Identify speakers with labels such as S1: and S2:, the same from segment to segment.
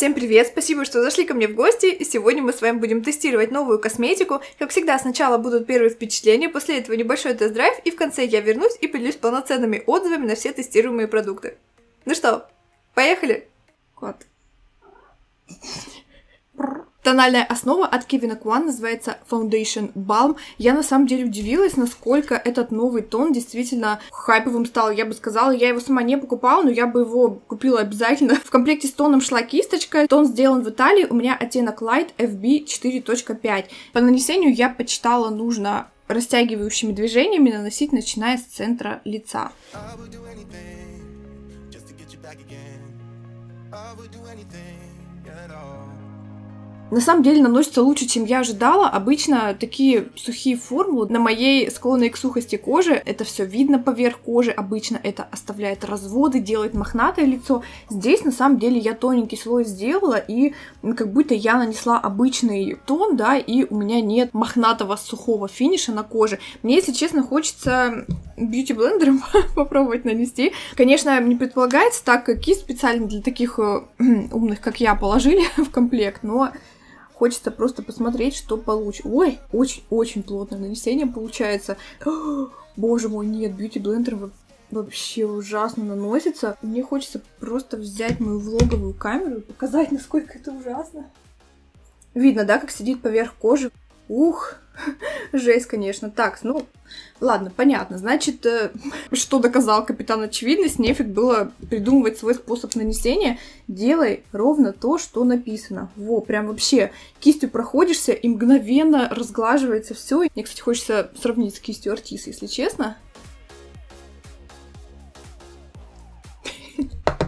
S1: Всем привет! Спасибо, что зашли ко мне в гости, и сегодня мы с вами будем тестировать новую косметику. Как всегда, сначала будут первые впечатления, после этого небольшой тест-драйв, и в конце я вернусь и поделюсь полноценными отзывами на все тестируемые продукты. Ну что, поехали? Кот. Тональная основа от Кевина Куан называется Foundation Balm. Я на самом деле удивилась, насколько этот новый тон действительно хайповым стал. Я бы сказала, я его сама не покупала, но я бы его купила обязательно. В комплекте с тоном шла кисточка. Тон сделан в Италии. У меня оттенок Light FB 4.5. По нанесению я почитала нужно растягивающими движениями наносить, начиная с центра лица. I would do anything at all на самом деле наносится лучше, чем я ожидала. Обычно такие сухие формулы на моей склонной к сухости кожи, это все видно поверх кожи, обычно это оставляет разводы, делает мохнатое лицо. Здесь на самом деле я тоненький слой сделала, и как будто я нанесла обычный тон, да, и у меня нет мохнатого сухого финиша на коже. Мне, если честно, хочется бьюти-блендером попробовать нанести. Конечно, не предполагается так, как кисть специально для таких э, умных, как я, положили в комплект, но Хочется просто посмотреть, что получится. Ой, очень-очень плотное нанесение получается. О, боже мой, нет, бьюти-блендер вообще ужасно наносится. Мне хочется просто взять мою влоговую камеру и показать, насколько это ужасно. Видно, да, как сидит поверх кожи. Ух, жесть, конечно. Так, ну, ладно, понятно. Значит, э, что доказал капитан Очевидность, нефиг было придумывать свой способ нанесения. Делай ровно то, что написано. Во, прям вообще кистью проходишься и мгновенно разглаживается все. Мне, кстати, хочется сравнить с кистью Артис, если честно.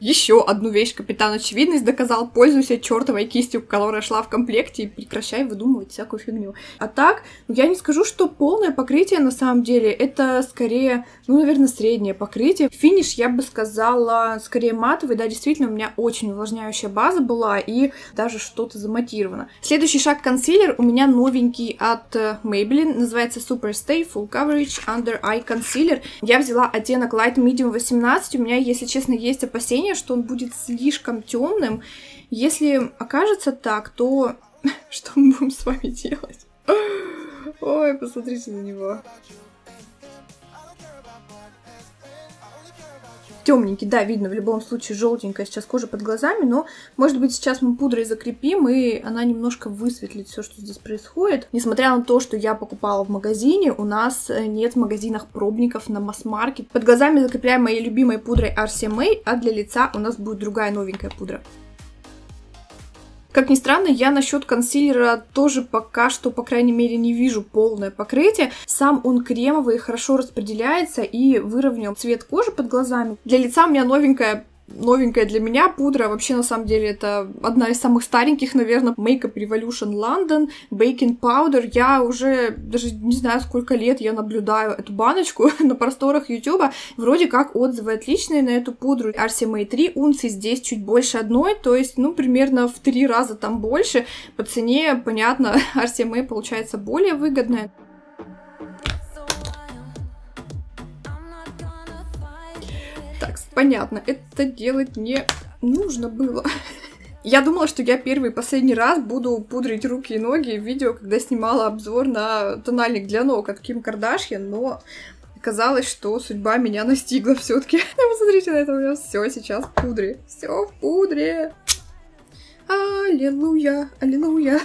S1: Еще одну вещь капитан Очевидность доказал. Пользуйся чертовой кистью, которая шла в комплекте, и прекращай выдумывать всякую фигню. А так, ну, я не скажу, что полное покрытие на самом деле. Это скорее, ну, наверное, среднее покрытие. Финиш, я бы сказала, скорее матовый. Да, действительно, у меня очень увлажняющая база была, и даже что-то заматировано. Следующий шаг консилер у меня новенький от Maybelline. Называется Super Stay Full Coverage Under Eye Concealer. Я взяла оттенок Light Medium 18. У меня, если честно, есть опасения, ощущение, что он будет слишком темным. Если окажется так, то что мы будем с вами делать? Ой, посмотрите на него. Темненький, да, видно в любом случае желтенькая сейчас кожа под глазами, но, может быть, сейчас мы пудрой закрепим, и она немножко высветлит все, что здесь происходит. Несмотря на то, что я покупала в магазине, у нас э, нет в магазинах пробников на масс-маркет. Под глазами закрепляем моей любимой пудрой RCMA, а для лица у нас будет другая новенькая пудра. Как ни странно, я насчет консилера тоже пока что, по крайней мере, не вижу полное покрытие. Сам он кремовый, хорошо распределяется и выровнял цвет кожи под глазами. Для лица у меня новенькая новенькая для меня пудра. Вообще, на самом деле, это одна из самых стареньких, наверное, Makeup Revolution London, Baking Powder. Я уже даже не знаю, сколько лет я наблюдаю эту баночку на просторах YouTube. Вроде как отзывы отличные на эту пудру. RCMA 3 унции здесь чуть больше одной, то есть, ну, примерно в три раза там больше. По цене, понятно, RCMA получается более выгодная. Так, понятно, это делать не нужно было. Я думала, что я первый и последний раз буду пудрить руки и ноги в видео, когда снимала обзор на тональник для ног от Ким Кардашьян, но оказалось, что судьба меня настигла все таки Посмотрите на это, у меня все сейчас в пудре. Все в пудре. Аллилуйя, аллилуйя.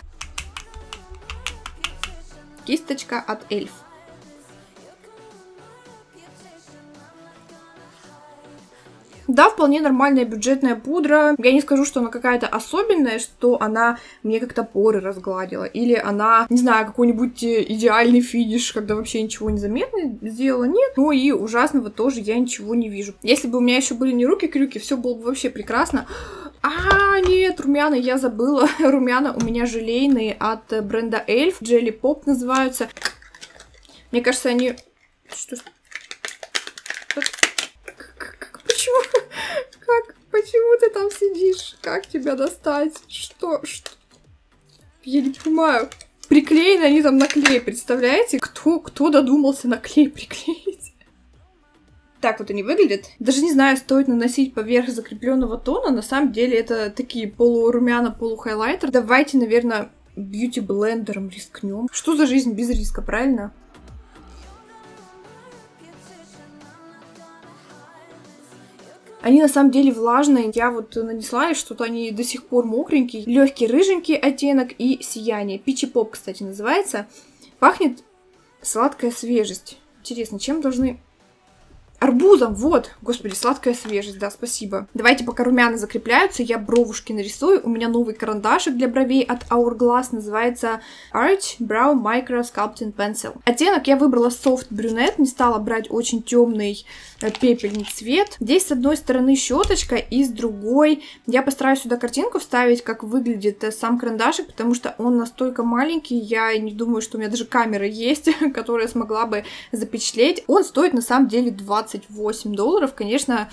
S1: Кисточка от Эльф. Да, вполне нормальная бюджетная пудра. Я не скажу, что она какая-то особенная, что она мне как-то поры разгладила. Или она, не знаю, какой-нибудь э, идеальный финиш, когда вообще ничего не заметно сделала. Нет. Ну и ужасного тоже я ничего не вижу. Если бы у меня еще были не руки-крюки, все было бы вообще прекрасно. А, нет, румяна, я забыла. Румяна у меня желейные от бренда Elf. Jelly Pop называются. Мне кажется, они... Что? Почему? Как? Почему ты там сидишь? Как тебя достать? Что? Что? Я не понимаю. Приклеены они там на клей, представляете? Кто, кто додумался на клей приклеить? Так вот они выглядят. Даже не знаю, стоит наносить поверх закрепленного тона. На самом деле это такие полурумяна, полухайлайтер. Давайте, наверное, бьюти-блендером рискнем. Что за жизнь без риска, правильно? Они на самом деле влажные. Я вот нанесла, и что-то они до сих пор мокренькие. Легкий рыженький оттенок и сияние. Пичи поп, кстати, называется. Пахнет сладкая свежесть. Интересно, чем должны Арбузом, вот. Господи, сладкая свежесть, да, спасибо. Давайте, пока румяна закрепляются, я бровушки нарисую. У меня новый карандашик для бровей от Hourglass, называется Arch Brow Micro Sculpting Pencil. Оттенок я выбрала Soft Brunette, не стала брать очень темный пепельный цвет. Здесь с одной стороны щеточка и с другой я постараюсь сюда картинку вставить, как выглядит э, сам карандашик, потому что он настолько маленький, я не думаю, что у меня даже камера есть, которая смогла бы запечатлеть. Он стоит на самом деле 20 28 долларов, конечно,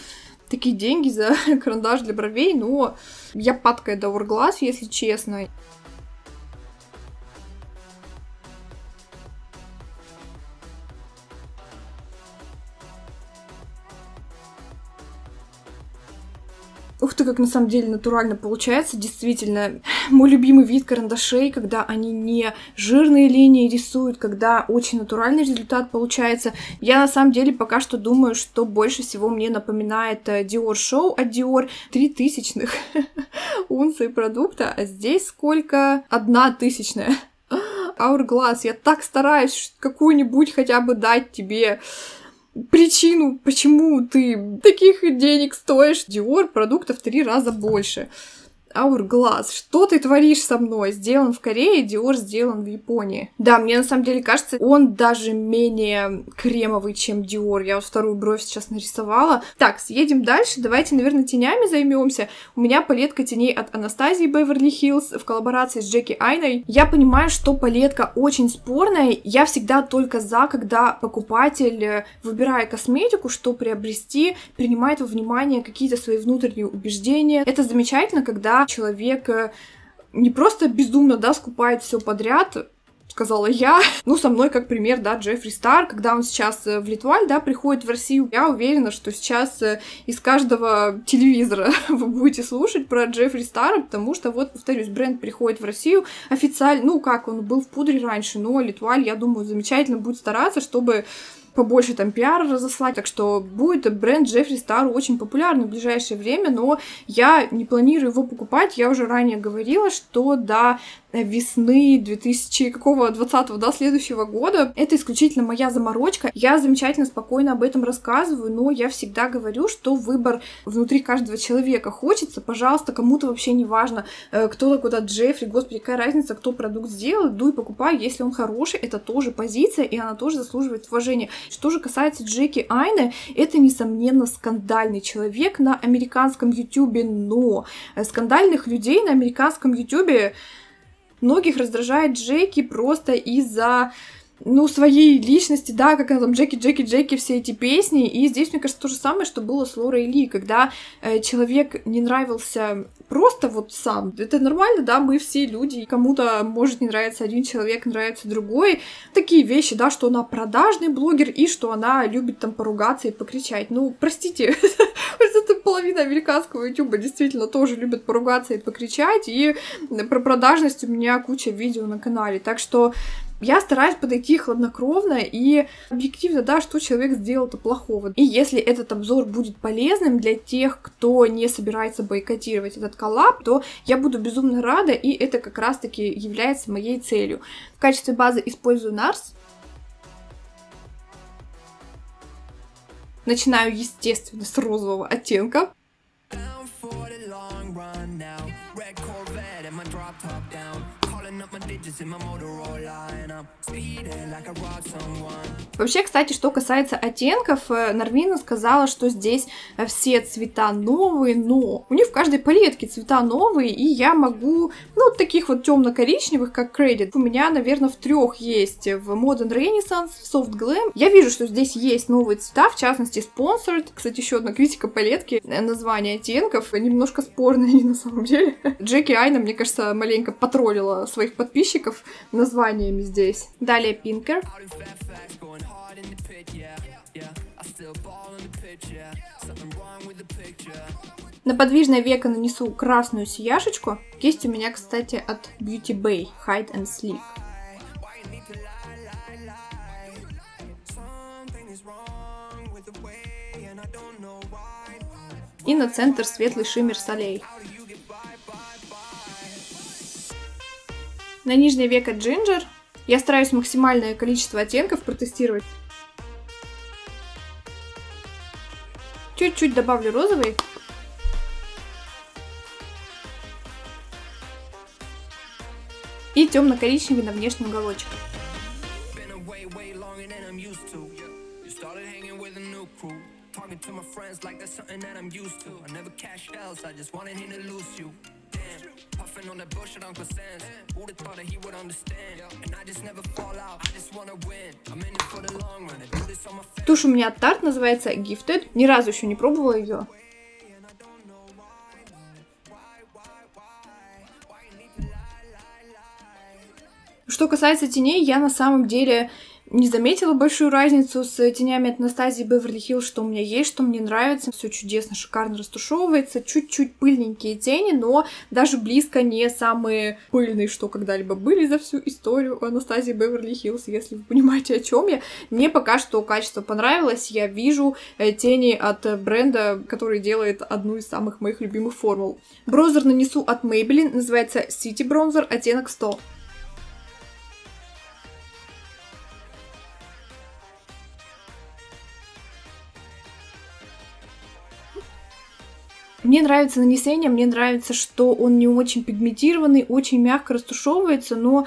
S1: такие деньги за карандаш для бровей, но я падкая до Hourglass, если честно. Ух ты, как на самом деле натурально получается. Действительно, мой любимый вид карандашей, когда они не жирные линии рисуют, когда очень натуральный результат получается. Я на самом деле пока что думаю, что больше всего мне напоминает э, Dior Show от Dior. Три тысячных унции продукта, а здесь сколько? Одна тысячная. Hourglass, я так стараюсь какую-нибудь хотя бы дать тебе причину, почему ты таких денег стоишь. Dior продуктов в три раза больше. Hourglass, что ты творишь со мной? Сделан в Корее, Dior сделан в Японии. Да, мне на самом деле кажется, он даже менее кремовый, чем Dior. Я вот вторую бровь сейчас нарисовала. Так, съедем дальше. Давайте, наверное, тенями займемся. У меня палетка теней от Анастазии Beverly Hills в коллаборации с Джеки Айной. Я понимаю, что палетка очень спорная. Я всегда только за, когда покупатель, э, выбирая косметику, что приобрести, принимает во внимание какие-то свои внутренние убеждения. Это замечательно, когда человек э, не просто бездумно, да, скупает все подряд, сказала я. Ну, со мной как пример, да, Джеффри Стар, когда он сейчас э, в Литваль, да, приходит в Россию, я уверена, что сейчас э, из каждого телевизора вы будете слушать про Джеффри Стара, потому что, вот, повторюсь, бренд приходит в Россию официально, ну, как, он был в пудре раньше, но Литваль, я думаю, замечательно будет стараться, чтобы побольше там пиара разослать, так что будет бренд Джеффри Стар очень популярный в ближайшее время, но я не планирую его покупать, я уже ранее говорила, что до весны 2000 какого 20 да, следующего года. Это исключительно моя заморочка. Я замечательно, спокойно об этом рассказываю, но я всегда говорю, что выбор внутри каждого человека хочется. Пожалуйста, кому-то вообще не важно, э, кто такой то Джеффри, господи, какая разница, кто продукт сделал, дуй покупай, если он хороший, это тоже позиция, и она тоже заслуживает уважения. Что же касается Джеки Айны, это, несомненно, скандальный человек на американском ютюбе, но скандальных людей на американском ютюбе многих раздражает Джеки просто из-за ну, своей личности, да, как она там Джеки, Джеки, Джеки, все эти песни. И здесь, мне кажется, то же самое, что было с Лорой Ли, когда э, человек не нравился просто вот сам. Это нормально, да, мы все люди, кому-то может не нравиться один человек, нравится другой. Такие вещи, да, что она продажный блогер и что она любит там поругаться и покричать. Ну, простите, это половина американского ютуба действительно тоже любит поругаться и покричать, и про продажность у меня куча видео на канале. Так что я стараюсь подойти хладнокровно и объективно, да, что человек сделал-то плохого. И если этот обзор будет полезным для тех, кто не собирается бойкотировать этот коллаб, то я буду безумно рада, и это как раз-таки является моей целью. В качестве базы использую NARS. Начинаю, естественно, с розового оттенка. Вообще, кстати, что касается оттенков, э, Нарвина сказала, что здесь э, все цвета новые, но у них в каждой палетке цвета новые, и я могу, ну, таких вот темно-коричневых, как Credit, у меня, наверное, в трех есть в Modern Renaissance, в Soft Glam. Я вижу, что здесь есть новые цвета, в частности, Sponsored. Кстати, еще одна критика палетки, э, название оттенков, немножко спорные они на самом деле. Джеки Айна, мне кажется, маленько потроллила своих подписчиков названиями здесь. Далее Pinker. На подвижное веко нанесу красную сияшечку. Кисть у меня, кстати, от Beauty Bay Hide and Sleek. И на центр светлый шиммер солей. На нижнее веко джинджер. Я стараюсь максимальное количество оттенков протестировать. Чуть-чуть добавлю розовый. И темно-коричневый на внешний уголочек. Talking to my friends like that's something that I'm used to. I never cash else, I just wanted him to lose you. Damn, puffing on that bullshit Uncle Sam's. Who'd have thought that he would understand? And I just never fall out, I just wanna win. I'm in it for the long run, I do this on my Тушь у меня от Tarte называется Gifted. Ни разу еще не пробовала ее. Что касается теней, я на самом деле не заметила большую разницу с тенями от Настазии Беверли Хилл, что у меня есть, что мне нравится. Все чудесно, шикарно растушевывается. Чуть-чуть пыльненькие тени, но даже близко не самые пыльные, что когда-либо были за всю историю Анастазии Беверли Хиллз, если вы понимаете, о чем я. Мне пока что качество понравилось. Я вижу э, тени от бренда, который делает одну из самых моих любимых формул. Бронзер нанесу от Maybelline, называется City Bronzer, оттенок 100. Мне нравится нанесение, мне нравится, что он не очень пигментированный, очень мягко растушевывается, но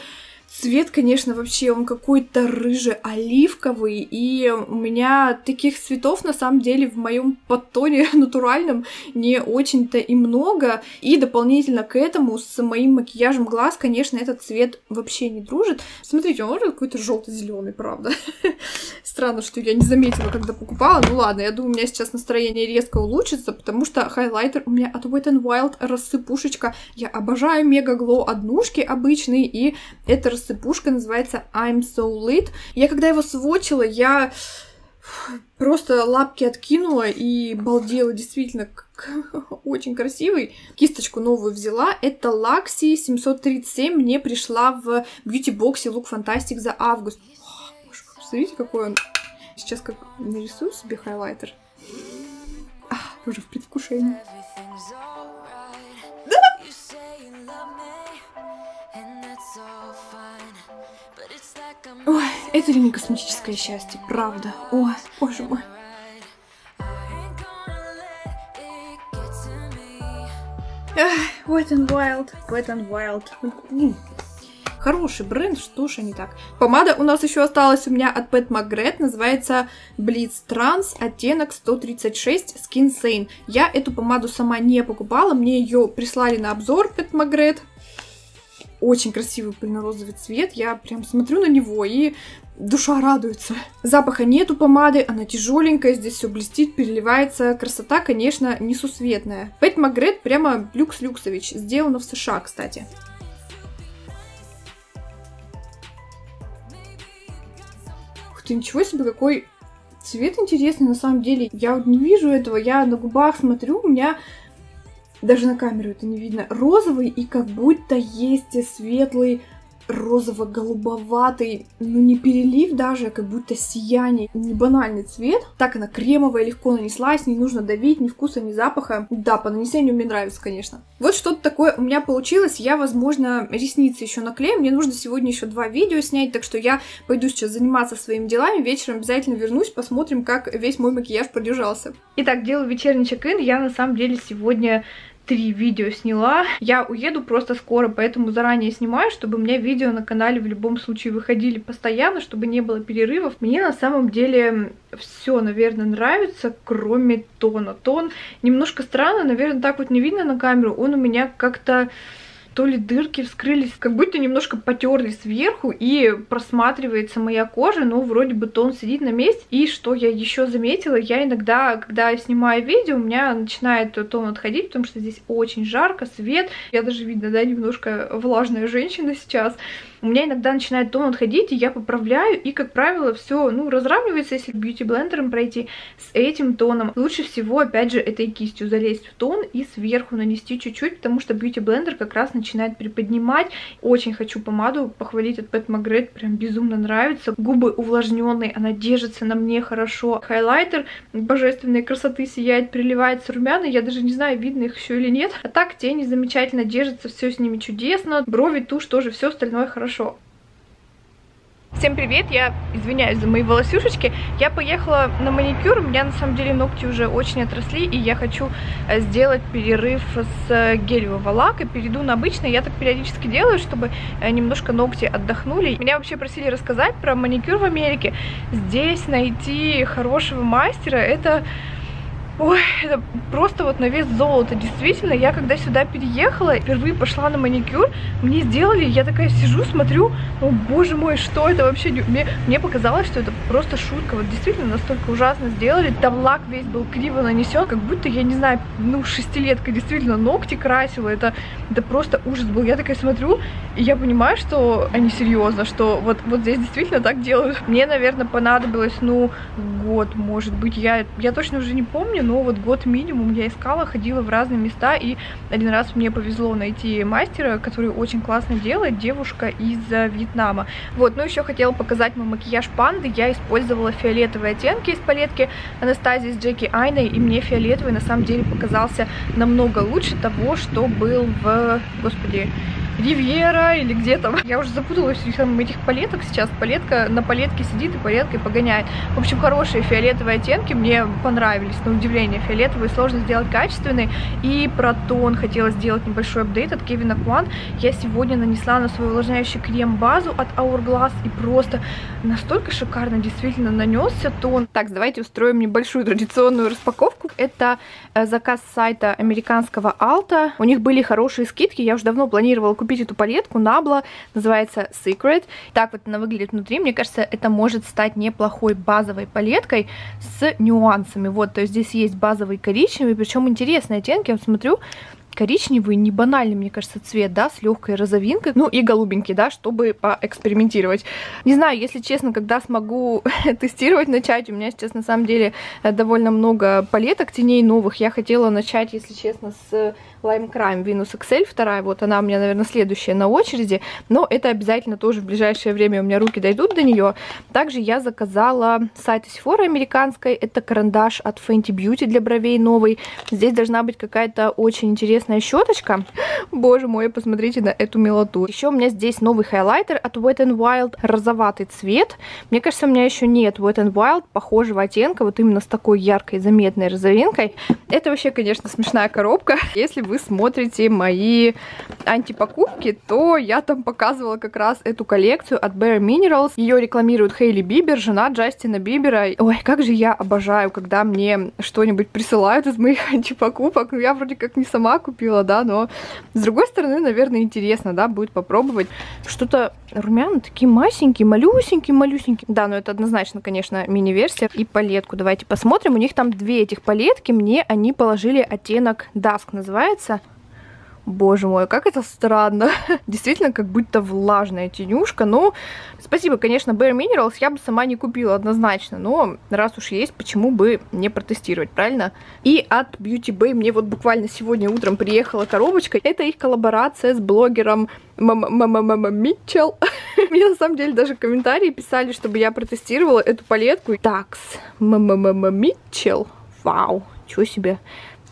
S1: Цвет, конечно, вообще он какой-то рыже-оливковый, и у меня таких цветов на самом деле в моем подтоне натуральном не очень-то и много. И дополнительно к этому с моим макияжем глаз, конечно, этот цвет вообще не дружит. Смотрите, он уже какой-то желто-зеленый, правда. Странно, что я не заметила, когда покупала. Ну ладно, я думаю, у меня сейчас настроение резко улучшится, потому что хайлайтер у меня от Wet n Wild рассыпушечка. Я обожаю Мега Глоу однушки обычные, и это цепушка, называется I'm So Lit. Я когда его сводчила, я просто лапки откинула и балдела, действительно, очень красивый. Кисточку новую взяла, это Luxy 737, мне пришла в бьюти-боксе Look Fantastic за август. Боже, посмотрите, какой он. Сейчас как нарисую себе хайлайтер. А, уже в предвкушении. Это ли не космическое счастье, правда? Ой, боже мой. Эх, Wet n Wild, Wet n Wild. Хороший бренд, что ж они так. Помада у нас еще осталась у меня от Pat McGrath, называется Blitz Trans, оттенок 136 Skin Sane. Я эту помаду сама не покупала, мне ее прислали на обзор Pat McGrath очень красивый пыльно-розовый цвет. Я прям смотрю на него и душа радуется. Запаха нету помады, она тяжеленькая, здесь все блестит, переливается. Красота, конечно, несусветная. Пэт Магрет прямо люкс-люксович. Сделано в США, кстати. Ух ты, ничего себе, какой цвет интересный на самом деле. Я вот не вижу этого, я на губах смотрю, у меня даже на камеру это не видно, розовый и как будто есть светлый розово-голубоватый, ну не перелив даже, а как будто сияние, не банальный цвет. Так она кремовая, легко нанеслась, не нужно давить, ни вкуса, ни запаха. Да, по нанесению мне нравится, конечно. Вот что-то такое у меня получилось. Я, возможно, ресницы еще наклею. Мне нужно сегодня еще два видео снять, так что я пойду сейчас заниматься своими делами. Вечером обязательно вернусь, посмотрим, как весь мой макияж продержался. Итак, делаю вечерний чек-ин. Я на самом деле сегодня три видео сняла. Я уеду просто скоро, поэтому заранее снимаю, чтобы у меня видео на канале в любом случае выходили постоянно, чтобы не было перерывов. Мне на самом деле все, наверное, нравится, кроме тона. Тон немножко странно, наверное, так вот не видно на камеру. Он у меня как-то то ли дырки вскрылись, как будто немножко потерли сверху и просматривается моя кожа, но вроде бы тон сидит на месте. И что я еще заметила, я иногда, когда снимаю видео, у меня начинает тон отходить, потому что здесь очень жарко, свет. Я даже видно, да, немножко влажная женщина сейчас у меня иногда начинает тон отходить, и я поправляю, и, как правило, все, ну, разравнивается, если бьюти-блендером пройти с этим тоном. Лучше всего, опять же, этой кистью залезть в тон и сверху нанести чуть-чуть, потому что бьюти-блендер как раз начинает приподнимать. Очень хочу помаду похвалить от Pat McGrath, прям безумно нравится. Губы увлажненные, она держится на мне хорошо. Хайлайтер божественной красоты сияет, приливается румяна, я даже не знаю, видно их еще или нет. А так тени замечательно держатся, все с ними чудесно. Брови, тушь тоже, все остальное хорошо хорошо. Всем привет, я извиняюсь за мои волосюшечки. Я поехала на маникюр, у меня на самом деле ногти уже очень отросли, и я хочу э, сделать перерыв с э, гелевого лака, перейду на обычный. Я так периодически делаю, чтобы э, немножко ногти отдохнули. Меня вообще просили рассказать про маникюр в Америке. Здесь найти хорошего мастера, это Ой, это просто вот на вес золота. Действительно, я когда сюда переехала, впервые пошла на маникюр, мне сделали, я такая сижу, смотрю, о боже мой, что это вообще? Мне, мне показалось, что это просто шутка. Вот действительно настолько ужасно сделали. Там лак весь был криво нанесен, как будто, я не знаю, ну, шестилетка действительно ногти красила. Это, это просто ужас был. Я такая смотрю, и я понимаю, что они серьезно, что вот, вот здесь действительно так делают. Мне, наверное, понадобилось, ну, год, может быть. Я, я точно уже не помню, но вот год минимум я искала, ходила в разные места, и один раз мне повезло найти мастера, который очень классно делает, девушка из Вьетнама. Вот, ну еще хотела показать мой макияж панды, я использовала фиолетовые оттенки из палетки Анастазии с Джеки Айной, и мне фиолетовый на самом деле показался намного лучше того, что был в, господи, Ривьера или где там. Я уже запуталась в этих палеток сейчас. Палетка на палетке сидит и палеткой погоняет. В общем, хорошие фиолетовые оттенки мне понравились, на удивление. Фиолетовые сложно сделать качественные. И про тон хотела сделать небольшой апдейт от Кевина Куан. Я сегодня нанесла на свой увлажняющий крем базу от Hourglass и просто настолько шикарно действительно нанесся тон. Так, давайте устроим небольшую традиционную распаковку. Это э, заказ сайта американского Alta. У них были хорошие скидки. Я уже давно планировала купить купить эту палетку Nabla, называется Secret. Так вот она выглядит внутри, мне кажется, это может стать неплохой базовой палеткой с нюансами. Вот, то есть здесь есть базовый коричневый, причем интересные оттенки, я вот смотрю, коричневый, не банальный, мне кажется, цвет, да, с легкой розовинкой, ну и голубенький, да, чтобы поэкспериментировать. Не знаю, если честно, когда смогу тестировать начать, у меня сейчас на самом деле э, довольно много палеток теней новых, я хотела начать, если честно, с Lime Crime Venus XL, вторая, вот она у меня, наверное, следующая на очереди, но это обязательно тоже в ближайшее время у меня руки дойдут до нее. Также я заказала сайт Sephora американской, это карандаш от Fenty Beauty для бровей новый. Здесь должна быть какая-то очень интересная щеточка. Боже мой, посмотрите на эту милоту. Еще у меня здесь новый хайлайтер от Wet n Wild, розоватый цвет. Мне кажется, у меня еще нет Wet n Wild похожего оттенка, вот именно с такой яркой заметной розовинкой. Это вообще, конечно, смешная коробка. Если вы смотрите мои антипокупки, то я там показывала как раз эту коллекцию от Bare Minerals. Ее рекламирует Хейли Бибер, жена Джастина Бибера. Ой, как же я обожаю, когда мне что-нибудь присылают из моих антипокупок. Ну, я вроде как не сама купила, да, но с другой стороны, наверное, интересно, да, будет попробовать. Что-то румяна такие масенькие, малюсенькие, малюсенькие. Да, но это однозначно, конечно, мини-версия. И палетку давайте посмотрим. У них там две этих палетки, мне они положили оттенок Dusk называется. Боже мой, как это странно. Действительно, как будто влажная тенюшка. Ну, спасибо, конечно, Bare Minerals я бы сама не купила однозначно. Но раз уж есть, почему бы не протестировать, правильно? И от Beauty Bay мне вот буквально сегодня утром приехала коробочка. Это их коллаборация с блогером Мама Митчелл. Мне на самом деле даже комментарии писали, чтобы я протестировала эту палетку. Такс, Мама Митчелл. Вау, чего себе.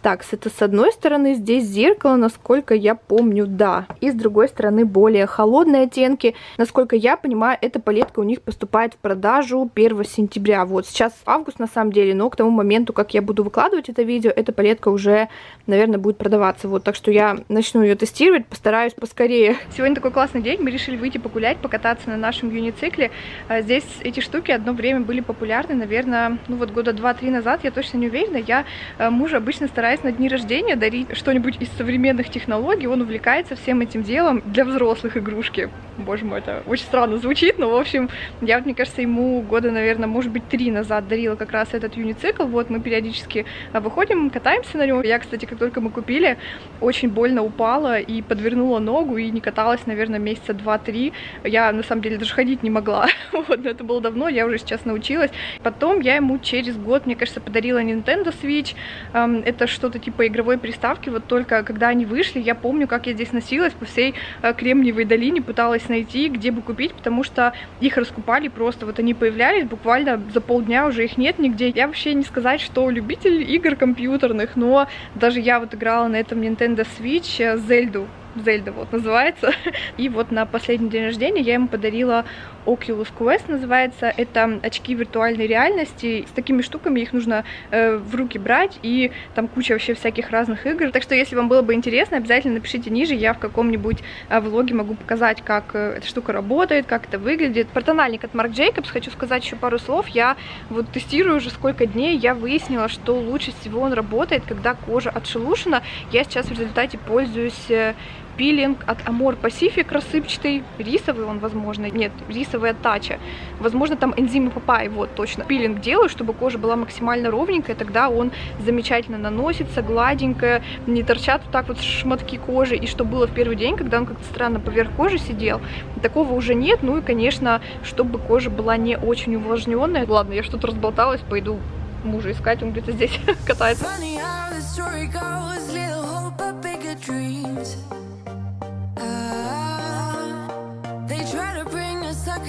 S1: Так, это с одной стороны здесь зеркало, насколько я помню, да. И с другой стороны более холодные оттенки. Насколько я понимаю, эта палетка у них поступает в продажу 1 сентября. Вот сейчас август на самом деле, но к тому моменту, как я буду выкладывать это видео, эта палетка уже, наверное, будет продаваться. Вот, так что я начну ее тестировать, постараюсь поскорее. Сегодня такой классный день, мы решили выйти погулять, покататься на нашем юницикле. А здесь эти штуки одно время были популярны, наверное, ну вот года 2-3 назад, я точно не уверена. Я э, мужа обычно стараюсь стараюсь на дни рождения дарить что-нибудь из современных технологий. Он увлекается всем этим делом для взрослых игрушки. Боже мой, это очень странно звучит, но, в общем, я, вот, мне кажется, ему года, наверное, может быть, три назад дарила как раз этот юницикл. Вот мы периодически а, выходим, катаемся на нем. Я, кстати, как только мы купили, очень больно упала и подвернула ногу, и не каталась, наверное, месяца два-три. Я, на самом деле, даже ходить не могла. вот, но это было давно, я уже сейчас научилась. Потом я ему через год, мне кажется, подарила Nintendo Switch. Это что-то типа игровой приставки. Вот только когда они вышли, я помню, как я здесь носилась по всей э, Кремниевой долине, пыталась найти, где бы купить, потому что их раскупали просто. Вот они появлялись, буквально за полдня уже их нет нигде. Я вообще не сказать, что любитель игр компьютерных, но даже я вот играла на этом Nintendo Switch э, Зельду Зельда вот называется. И вот на последний день рождения я ему подарила Oculus Quest называется. Это очки виртуальной реальности. С такими штуками их нужно э, в руки брать, и там куча вообще всяких разных игр. Так что, если вам было бы интересно, обязательно напишите ниже, я в каком-нибудь э, влоге могу показать, как э, эта штука работает, как это выглядит. Про тональник от Marc Jacobs хочу сказать еще пару слов. Я вот тестирую уже сколько дней, я выяснила, что лучше всего он работает, когда кожа отшелушена. Я сейчас в результате пользуюсь э, пилинг от Amor Pacific рассыпчатый, рисовый он, возможно, нет, рисовый от Тача, возможно, там энзимы Папай, вот, точно. Пилинг делаю, чтобы кожа была максимально ровненькая, тогда он замечательно наносится, гладенькая, не торчат вот так вот шматки кожи, и что было в первый день, когда он как-то странно поверх кожи сидел, такого уже нет, ну и, конечно, чтобы кожа была не очень увлажненная. Ладно, я что-то разболталась, пойду мужа искать, он где-то здесь катается.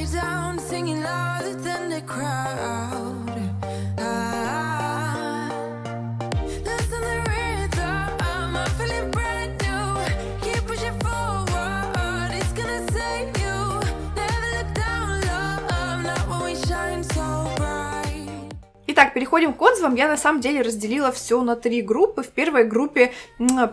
S1: Down, singing louder than the crowd. Итак, переходим к отзывам. Я на самом деле разделила все на три группы. В первой группе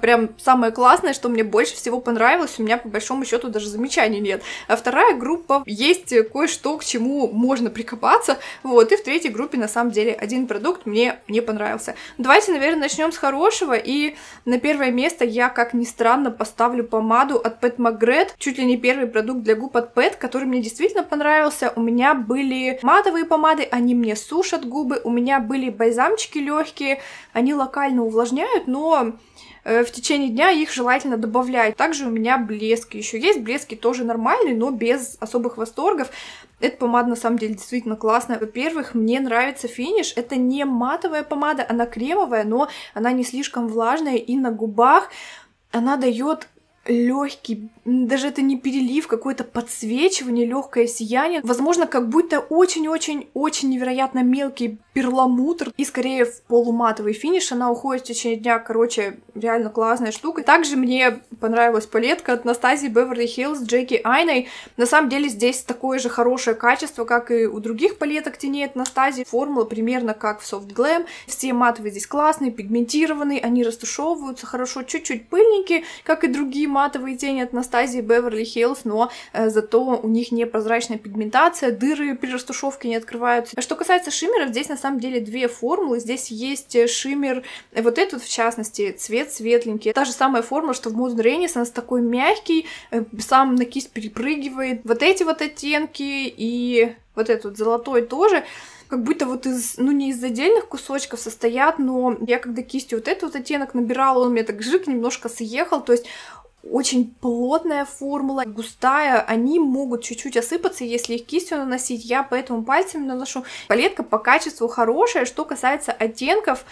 S1: прям самое классное, что мне больше всего понравилось, у меня по большому счету даже замечаний нет. А вторая группа есть кое-что, к чему можно прикопаться. Вот, и в третьей группе на самом деле один продукт мне не понравился. Давайте, наверное, начнем с хорошего. И на первое место я, как ни странно, поставлю помаду от Pat McGrath. Чуть ли не первый продукт для губ от Pat, который мне действительно понравился. У меня были матовые помады, они мне сушат губы, у меня были бальзамчики легкие, они локально увлажняют, но э, в течение дня их желательно добавлять. Также у меня блески еще есть. Блески тоже нормальные, но без особых восторгов. Эта помада на самом деле действительно классная. Во-первых, мне нравится финиш. Это не матовая помада, она кремовая, но она не слишком влажная. И на губах она дает легкий, даже это не перелив, какое-то подсвечивание, легкое сияние. Возможно, как будто очень-очень-очень невероятно мелкий перламутр и скорее в полуматовый финиш. Она уходит в течение дня, короче, реально классная штука. Также мне понравилась палетка от Настасии Beverly Hills Джеки Айной. На самом деле здесь такое же хорошее качество, как и у других палеток теней от Настасии. Формула примерно как в Soft Glam. Все матовые здесь классные, пигментированные, они растушевываются хорошо, чуть-чуть пыльненькие, как и другие матовые тени от Beverly Hills, но э, зато у них непрозрачная пигментация, дыры при растушевке не открываются. Что касается шиммеров, здесь на самом деле две формулы. Здесь есть э, шиммер, э, вот этот в частности, цвет светленький. Та же самая формула, что в Modern Renaissance, такой мягкий, э, сам на кисть перепрыгивает. Вот эти вот оттенки и вот этот золотой тоже как будто вот из, ну не из отдельных кусочков состоят, но я когда кистью вот этот вот оттенок набирала, он мне так жик немножко съехал, то есть очень плотная формула, густая, они могут чуть-чуть осыпаться, если их кистью наносить, я поэтому пальцами наношу. Палетка по качеству хорошая, что касается оттенков,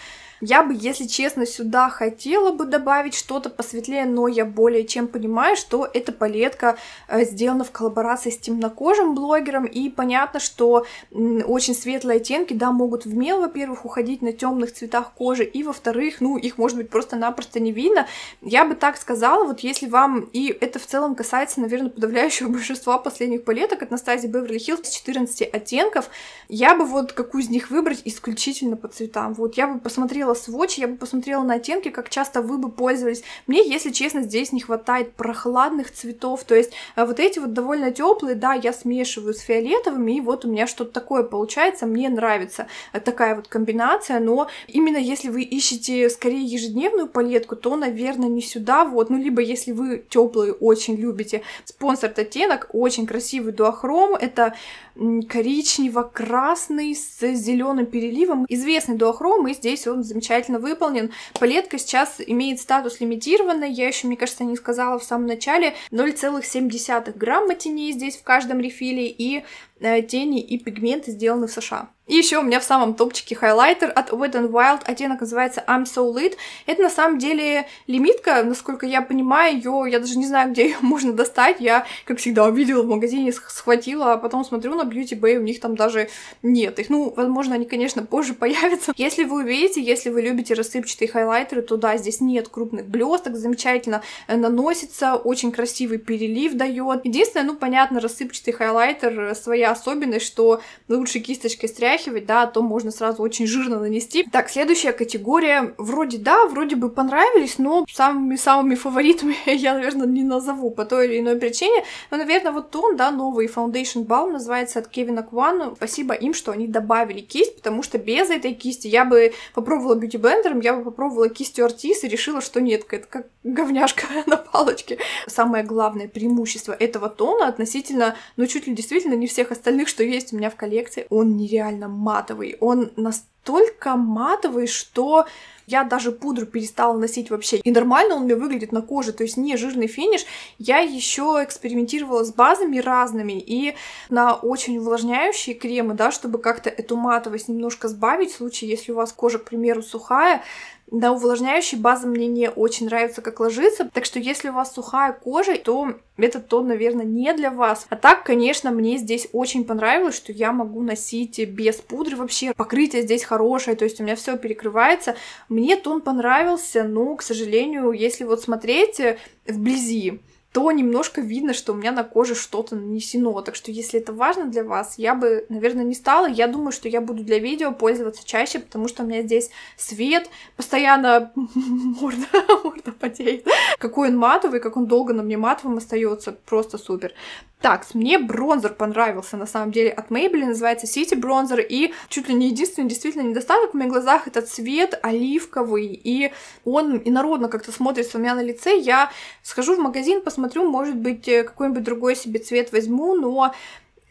S1: я бы, если честно, сюда хотела бы добавить что-то посветлее, но я более чем понимаю, что эта палетка э, сделана в коллаборации с темнокожим блогером, и понятно, что очень светлые оттенки, да, могут в мел, во-первых, уходить на темных цветах кожи, и, во-вторых, ну, их, может быть, просто-напросто не видно. Я бы так сказала, вот если вам, и это в целом касается, наверное, подавляющего большинства последних палеток от Настази Беверли Хиллз, 14 оттенков, я бы вот какую из них выбрать исключительно по цветам. Вот я бы посмотрела поставила сводч, я бы посмотрела на оттенки, как часто вы бы пользовались. Мне, если честно, здесь не хватает прохладных цветов, то есть э, вот эти вот довольно теплые, да, я смешиваю с фиолетовыми, и вот у меня что-то такое получается, мне нравится такая вот комбинация, но именно если вы ищете скорее ежедневную палетку, то, наверное, не сюда, вот, ну, либо если вы теплые очень любите. Спонсор оттенок, очень красивый дуохром, это коричнево-красный с зеленым переливом. Известный дуохром, и здесь он замечательно выполнен. Палетка сейчас имеет статус лимитированной, я еще, мне кажется, не сказала в самом начале, 0,7 грамма теней здесь в каждом рефиле, и э, тени и пигменты сделаны в США. И еще у меня в самом топчике хайлайтер от Wet n Wild, оттенок называется I'm So Lit. Это на самом деле лимитка, насколько я понимаю, ее, я даже не знаю, где ее можно достать. Я, как всегда, увидела в магазине, схватила, а потом смотрю на Beauty Bay, у них там даже нет их. Ну, возможно, они, конечно, позже появятся. Если вы увидите, если вы любите рассыпчатые хайлайтеры, то да, здесь нет крупных блесток, замечательно э, наносится, очень красивый перелив дает. Единственное, ну, понятно, рассыпчатый хайлайтер, э, своя особенность, что лучше кисточкой стряхивать, встряхивать, да, а то можно сразу очень жирно нанести. Так, следующая категория. Вроде да, вроде бы понравились, но самыми-самыми фаворитами я, наверное, не назову по той или иной причине. Но, наверное, вот он, да, новый Foundation Balm называется от Кевина Кван. Спасибо им, что они добавили кисть, потому что без этой кисти я бы попробовала бьюти блендером, я бы попробовала кистью Артис и решила, что нет, это как говняшка на палочке. Самое главное преимущество этого тона относительно, ну, чуть ли действительно не всех остальных, что есть у меня в коллекции, он нереально матовый. Он настолько матовый, что я даже пудру перестала носить вообще. И нормально он мне выглядит на коже, то есть не жирный финиш. Я еще экспериментировала с базами разными и на очень увлажняющие кремы, да, чтобы как-то эту матовость немножко сбавить в случае, если у вас кожа, к примеру, сухая, на увлажняющей база мне не очень нравится, как ложится. Так что если у вас сухая кожа, то этот тон, наверное, не для вас. А так, конечно, мне здесь очень понравилось, что я могу носить без пудры вообще. Покрытие здесь хорошее, то есть у меня все перекрывается. Мне тон понравился, но, к сожалению, если вот смотреть вблизи, то немножко видно, что у меня на коже что-то нанесено. Так что, если это важно для вас, я бы, наверное, не стала. Я думаю, что я буду для видео пользоваться чаще, потому что у меня здесь свет, постоянно морда, морда потеет. Какой он матовый, как он долго на мне матовым остается, просто супер. Так, мне бронзер понравился, на самом деле, от Maybelline, называется City Bronzer, и чуть ли не единственный действительно недостаток в моих глазах это цвет оливковый, и он инородно как-то смотрится у меня на лице. Я схожу в магазин, посмотрю, может быть, э, какой-нибудь другой себе цвет возьму, но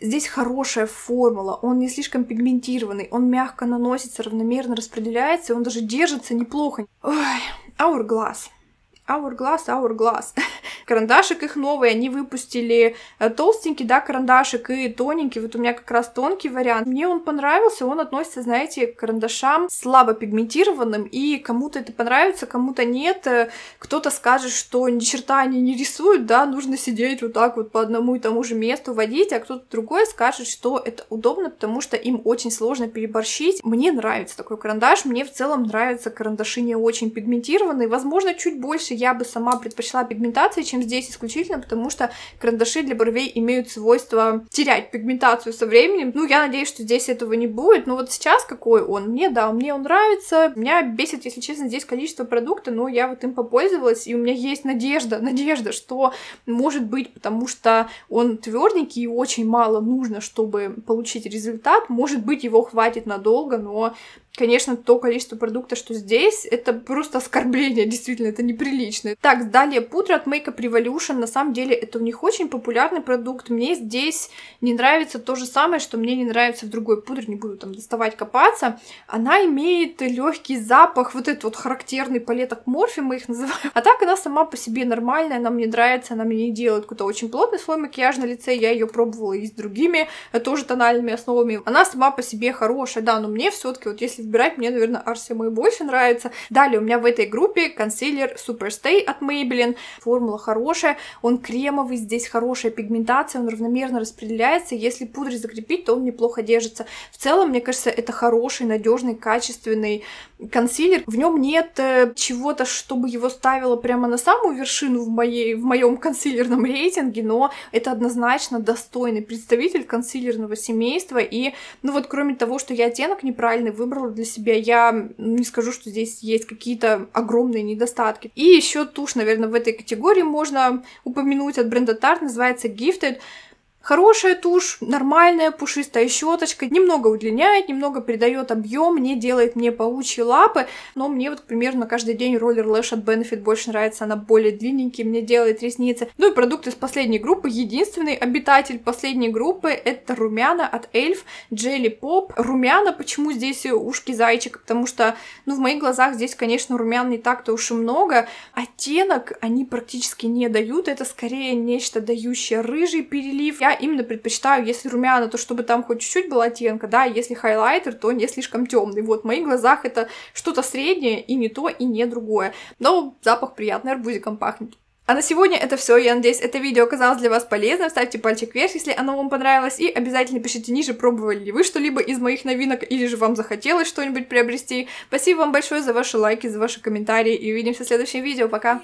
S1: Здесь хорошая формула, он не слишком пигментированный, он мягко наносится, равномерно распределяется, и он даже держится неплохо. Ой, Hourglass. Hourglass, Hourglass. карандашик их новый, они выпустили э, толстенький, да, карандашик и тоненький, вот у меня как раз тонкий вариант. Мне он понравился, он относится, знаете, к карандашам слабо пигментированным, и кому-то это понравится, кому-то нет. Э, кто-то скажет, что ни черта они не рисуют, да, нужно сидеть вот так вот по одному и тому же месту водить, а кто-то другой скажет, что это удобно, потому что им очень сложно переборщить. Мне нравится такой карандаш, мне в целом нравятся карандаши не очень пигментированные, возможно, чуть больше я бы сама предпочла пигментации, чем здесь исключительно, потому что карандаши для бровей имеют свойство терять пигментацию со временем. Ну, я надеюсь, что здесь этого не будет. Но вот сейчас какой он? Мне, да, мне он нравится. Меня бесит, если честно, здесь количество продукта, но я вот им попользовалась, и у меня есть надежда, надежда, что может быть, потому что он тверденький и очень мало нужно, чтобы получить результат. Может быть, его хватит надолго, но Конечно, то количество продукта, что здесь, это просто оскорбление, действительно, это неприлично. Так, далее пудра от Makeup Revolution, на самом деле, это у них очень популярный продукт. Мне здесь не нравится то же самое, что мне не нравится в другой пудре, не буду там доставать, копаться. Она имеет легкий запах, вот этот вот характерный палеток морфи, мы их называем. А так она сама по себе нормальная, она мне нравится, она мне не делает какой-то очень плотный слой макияжа на лице, я ее пробовала и с другими, э, тоже тональными основами. Она сама по себе хорошая, да, но мне все-таки вот если выбирать, мне, наверное, Арсия мой больше нравится. Далее у меня в этой группе консилер Superstay от Maybelline. Формула хорошая, он кремовый, здесь хорошая пигментация, он равномерно распределяется. Если пудрой закрепить, то он неплохо держится. В целом, мне кажется, это хороший, надежный, качественный консилер. В нем нет э, чего-то, чтобы его ставило прямо на самую вершину в, моей, в моем консилерном рейтинге, но это однозначно достойный представитель консилерного семейства. И, ну вот, кроме того, что я оттенок неправильный выбрала для себя. Я не скажу, что здесь есть какие-то огромные недостатки. И еще тушь, наверное, в этой категории можно упомянуть от бренда Tarte, называется Gifted. Хорошая тушь, нормальная пушистая щеточка, немного удлиняет, немного придает объем, не делает мне паучьи лапы, но мне вот, к примеру, на каждый день роллер Lash от Benefit больше нравится, она более длинненький, мне делает ресницы. Ну и продукт из последней группы, единственный обитатель последней группы, это румяна от Elf Jelly Pop. Румяна, почему здесь ушки зайчика? Потому что, ну, в моих глазах здесь, конечно, румян не так-то уж и много. Оттенок они практически не дают, это скорее нечто дающее рыжий перелив. Именно предпочитаю, если румяна, то чтобы там хоть чуть-чуть был оттенка, да, если хайлайтер, то не слишком темный. Вот, в моих глазах это что-то среднее, и не то, и не другое. Но запах приятный, арбузиком пахнет. А на сегодня это все. Я надеюсь, это видео оказалось для вас полезным. Ставьте пальчик вверх, если оно вам понравилось. И обязательно пишите ниже, пробовали ли вы что-либо из моих новинок, или же вам захотелось что-нибудь приобрести. Спасибо вам большое за ваши лайки, за ваши комментарии. И увидимся в следующем видео. Пока!